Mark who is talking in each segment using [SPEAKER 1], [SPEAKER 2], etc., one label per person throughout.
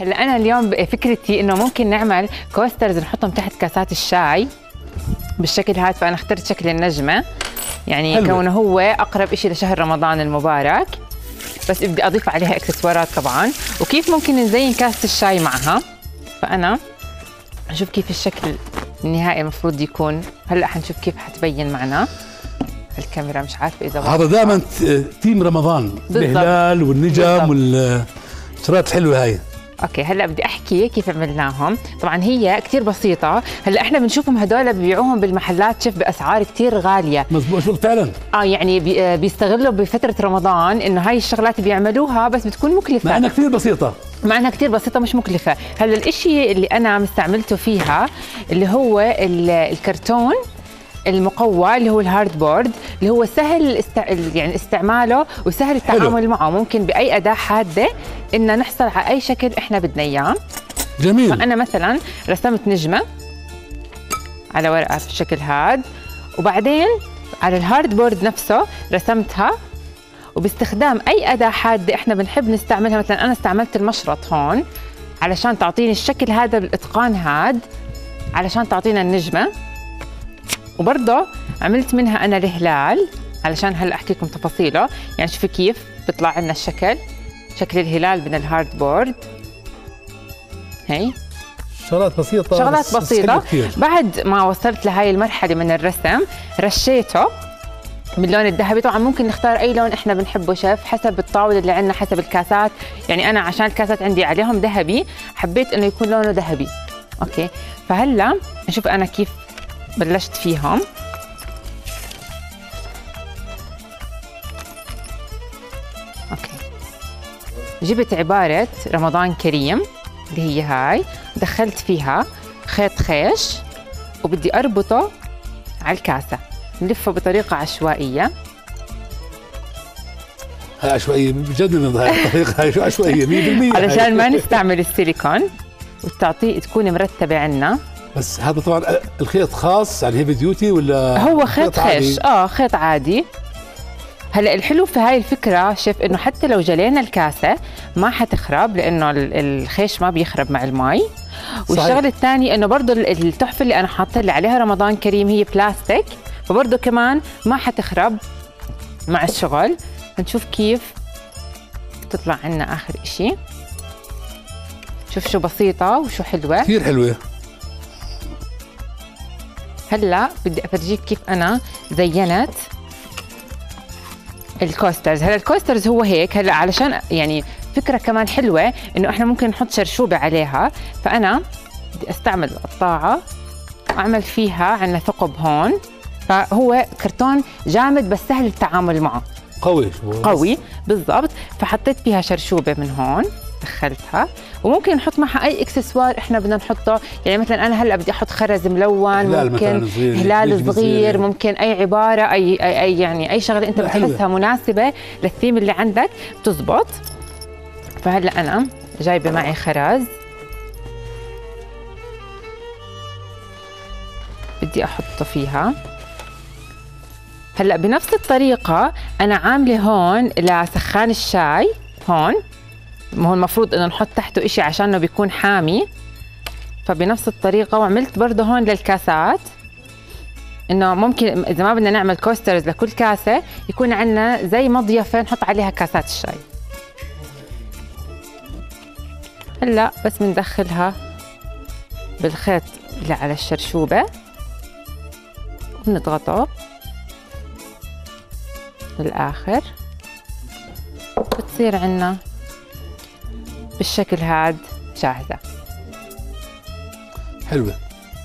[SPEAKER 1] هلا أنا اليوم فكرتي إنه ممكن نعمل كوسترز نحطهم تحت كاسات الشاي بالشكل هذا فأنا اخترت شكل النجمة. يعني
[SPEAKER 2] حلوة.
[SPEAKER 1] كونه هو أقرب شيء لشهر رمضان المبارك. بس بدي أضيف عليها إكسسوارات طبعا. وكيف ممكن نزين كاسة الشاي معها؟ فأنا نشوف كيف الشكل النهائي المفروض يكون. هلأ حنشوف كيف حتبين معنا. الكاميرا مش عارفة إذا
[SPEAKER 2] هذا دائما تيم رمضان.
[SPEAKER 1] بالضبط.
[SPEAKER 2] الهلال والنجم
[SPEAKER 1] بالضبط.
[SPEAKER 2] والشغلات الحلوه هاي.
[SPEAKER 1] okay هلأ بدي أحكي كيف عملناهم. طبعا هي كتير بسيطة. هلأ إحنا بنشوفهم هدول ببيعوهم بالمحلات شوف بأسعار كتير غالية.
[SPEAKER 2] مزبوط. شغل فعلا.
[SPEAKER 1] آه يعني بي آه، بيستغلوا بفترة رمضان إنه هاي الشغلات بيعملوها بس بتكون مكلفة.
[SPEAKER 2] مع إنها كثير بسيطة.
[SPEAKER 1] مع إنها كثير بسيطة مش مكلفة. هلأ الإشي اللي أنا مستعملته فيها اللي هو ال- الكرتون المقوى اللي هو ال hardboard اللي هو سهل الاست... يعني استعماله وسهل التعامل معه. ممكن بأي أداة حادة ان نحصل على أي شكل إحنا بدنا إياه.
[SPEAKER 2] جميل.
[SPEAKER 1] فأنا مثلا رسمت نجمة على ورقة بالشكل هذا وبعدين على ال hardboard نفسه رسمتها. وباستخدام أي أداة حادة إحنا بنحب نستعملها مثلا أنا استعملت المشرط هون علشان تعطيني الشكل هذا بالإتقان هذا علشان تعطينا النجمة. وبرضه عملت منها أنا الهلال. علشان هلا احكي لكم تفاصيله. يعني شوفوا كيف بيطلع لنا الشكل. شكل الهلال من ال hardboard هي.
[SPEAKER 2] شغلات بسيطة
[SPEAKER 1] شغلات
[SPEAKER 2] بس- بس
[SPEAKER 1] بسيطة. بعد ما وصلت لهاي المرحلة من الرسم رشيته باللون الذهبي. طبعا ممكن نختار أي لون إحنا بنحبه شيف حسب الطاولة اللي عندنا حسب الكاسات. يعني أنا عشان الكاسات عندي عليهم ذهبي حبيت إنه يكون لونه ذهبي. okay. فهلأ نشوف أنا كيف بلشت فيهم. okay. جبت عبارة رمضان كريم اللي هي هاي. دخلت فيها خيط خيش وبدي أربطه على الكاسة. نلفه بطريقة عشوائية.
[SPEAKER 2] هاي عشوائية بجد هاي الطريقة. هاي شو عشوائية 100%
[SPEAKER 1] علشان ما. نستعمل السيليكون وتعطيه تكون مرتبة عنا.
[SPEAKER 2] بس هذا طبعا الخيط خاص؟ يعني heavy duty ولا
[SPEAKER 1] هو خيط
[SPEAKER 2] عادي؟
[SPEAKER 1] خيش. آه خيط عادي. هلا الحلو في هاي الفكرة شايف إنه حتى لو جلينا الكاسة ما حتخرب لأنه ال- الخيش ما بيخرب مع المي والشغلة الثانية إنه برضه ال- التحفة اللي أنا حاطة اللي عليها رمضان كريم هي بلاستيك فبرضه كمان ما حتخرب مع الشغل. نشوف كيف تطلع عنا آخر إشي. شوف شو بسيطة وشو حلوة.
[SPEAKER 2] كثير حلوة.
[SPEAKER 1] هلا بدي أفرجيك كيف أنا زينت ال coasters. هلا ال coasters هو هيك هلا علشان يعني فكرة كمان حلوة إنه إحنا ممكن نحط شرشوبة عليها. فأنا بدي أستعمل القطاعه وأعمل فيها عندنا ثقب هون. فهو كرتون جامد بس سهل التعامل معه.
[SPEAKER 2] قوي.
[SPEAKER 1] قوي بالضبط. فحطيت فيها شرشوبة من هون. دخلتها. وممكن نحط معها أي إكسسوار إحنا بدنا نحطه. يعني مثلا أنا هلأ بدي أحط خرز ملون
[SPEAKER 2] هلال
[SPEAKER 1] ممكن
[SPEAKER 2] مثلاً صغير،
[SPEAKER 1] هلال صغير. ممكن أي عبارة أي أي, أي يعني أي
[SPEAKER 2] شغلة أنت.
[SPEAKER 1] بتحسها مناسبة للثيم اللي عندك بتزبط. فهلأ أنا جايبة معي خرز. بدي أحطه فيها. هلأ بنفس الطريقة أنا عاملة هون لسخان الشاي هون. ما هو المفروض إنه نحط تحته إشي عشانه بيكون حامي. فبنفس الطريقة وعملت برضه هون للكاسات. إنه ممكن إذا ما بدنا نعمل كوسترز لكل كاسة يكون عندنا زي مضيفة نحط عليها كاسات الشاي. هلأ بس بندخلها بالخيط اللي على الشرشوبة. ونضغطه للآخر. بتصير عنا بالشكل هاد. جاهزة
[SPEAKER 2] حلوة.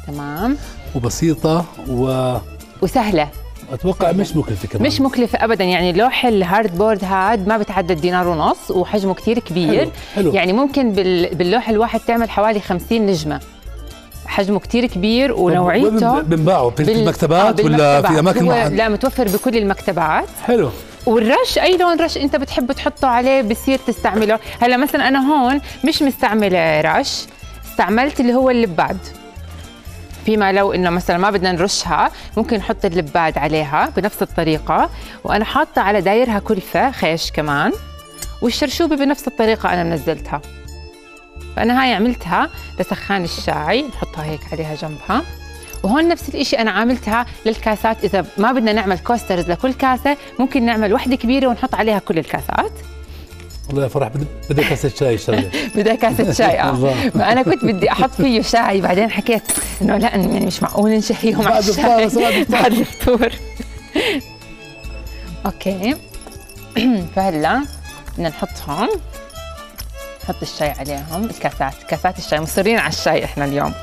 [SPEAKER 1] تمام.
[SPEAKER 2] وبسيطة
[SPEAKER 1] وسهلة.
[SPEAKER 2] واتوقع مش مكلفة كمان.
[SPEAKER 1] مش مكلفة أبدا. يعني لوح ال hard board هاد ما بتعدى دينار ونص وحجمه كتير كبير.
[SPEAKER 2] حلو، حلو.
[SPEAKER 1] يعني ممكن بال- باللوح الواحد تعمل حوالي 50 نجمة. حجمه كتير كبير ونوعيته
[SPEAKER 2] بنباعه؟ في
[SPEAKER 1] بال-
[SPEAKER 2] المكتبات
[SPEAKER 1] آه،
[SPEAKER 2] ولا. في أماكن
[SPEAKER 1] هو لا متوفر بكل المكتبات.
[SPEAKER 2] حلو.
[SPEAKER 1] والرش اي لون رش أنت بتحب تحطه عليه بصير تستعمله. هلا مثلا أنا هون مش مستعمله رش استعملت اللي هو اللباد. فيما لو إنه مثلا ما بدنا نرشها ممكن نحط اللباد عليها بنفس الطريقة. وأنا حاطة على دايرها كلفة خيش كمان والشرشوبة بنفس الطريقة أنا منزلتها. فأنا هاي عملتها لسخان الشاي نحطها هيك عليها جنبها. وهون نفس الشيء أنا عاملتها للكاسات. إذا ما بدنا نعمل كوسترز لكل كاسة ممكن نعمل وحدة كبيرة ونحط عليها كل الكاسات.
[SPEAKER 2] والله يا فرح بدي بدي كاسة شاي اشتغل
[SPEAKER 1] بدها كاسة شاي
[SPEAKER 2] آه.
[SPEAKER 1] ما أنا كنت بدي أحط فيه شاي بعدين حكيت إنه لا يعني مش معقول نشهيه مع
[SPEAKER 2] بعد
[SPEAKER 1] الشاي.
[SPEAKER 2] بعد
[SPEAKER 1] الفطور. أوكي. فهلا بدنا نحطهم نحط الشاي عليهم الكاسات. كاسات الشاي مصرين على الشاي إحنا اليوم.